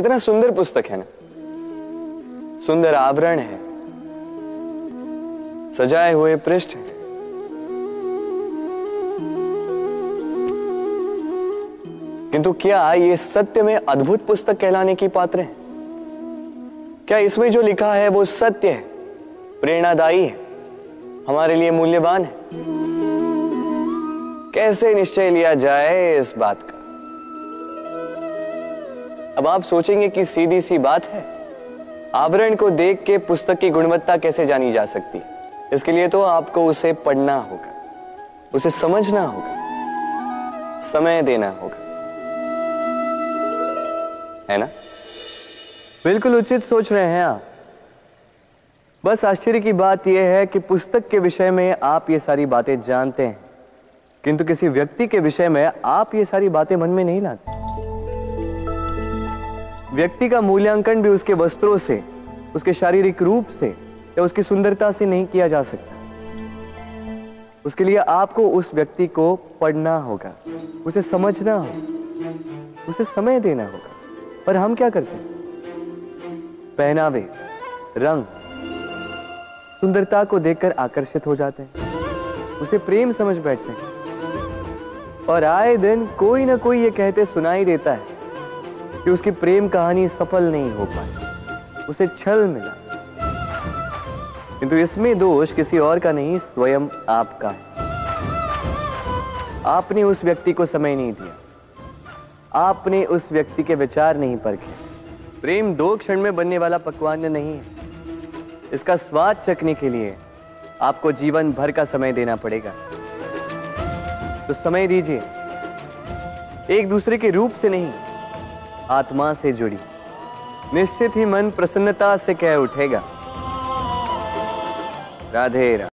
कितना सुंदर पुस्तक है ना। सुंदर आवरण है। सजाए हुए पृष्ठ हैं। किंतु क्या ये सत्य में अद्भुत पुस्तक कहलाने की पात्र है? क्या इसमें जो लिखा है वो सत्य है? प्रेरणादायी है। हमारे लिए मूल्यवान है। कैसे निश्चय लिया जाए इस बात का? अब आप सोचेंगे कि सीधी सी बात है। आवरण को देख के पुस्तक की गुणवत्ता कैसे जानी जा सकती है? इसके लिए तो आपको उसे पढ़ना होगा, उसे समझना होगा, समय देना होगा। है ना? बिल्कुल उचित सोच रहे हैं आप। बस आश्चर्य की बात यह है कि पुस्तक के विषय में आप ये सारी बातें जानते हैं, किंतु किसी व्यक्ति के विषय में आप ये सारी बातें मन में नहीं लाते। व्यक्ति का मूल्यांकन भी उसके वस्त्रों से, उसके शारीरिक रूप से या उसकी सुंदरता से नहीं किया जा सकता। उसके लिए आपको उस व्यक्ति को पढ़ना होगा, उसे समझना होगा, उसे समय देना होगा। पर हम क्या करते हैं? पहनावे, रंग, सुंदरता को देखकर आकर्षित हो जाते हैं, उसे प्रेम समझ बैठते हैं। और आए दिन कोई ना कोई ये कहते सुनाई देता है कि उसकी प्रेम कहानी सफल नहीं हो पाई। उसे छल मिला। किंतु इसमें दोष किसी और का नहीं, स्वयं आपका है। आपने उस व्यक्ति को समय नहीं दिया। आपने उस व्यक्ति के विचार नहीं परखे। प्रेम दो क्षण में बनने वाला पकवान नहीं है। इसका स्वाद चखने के लिए आपको जीवन भर का समय देना पड़ेगा। तो समय दीजिए। एक दूसरे के रूप से नहीं। आत्मा से जुड़ी। निश्चित ही मन प्रसन्नता से कह उठेगा। राधे राधे।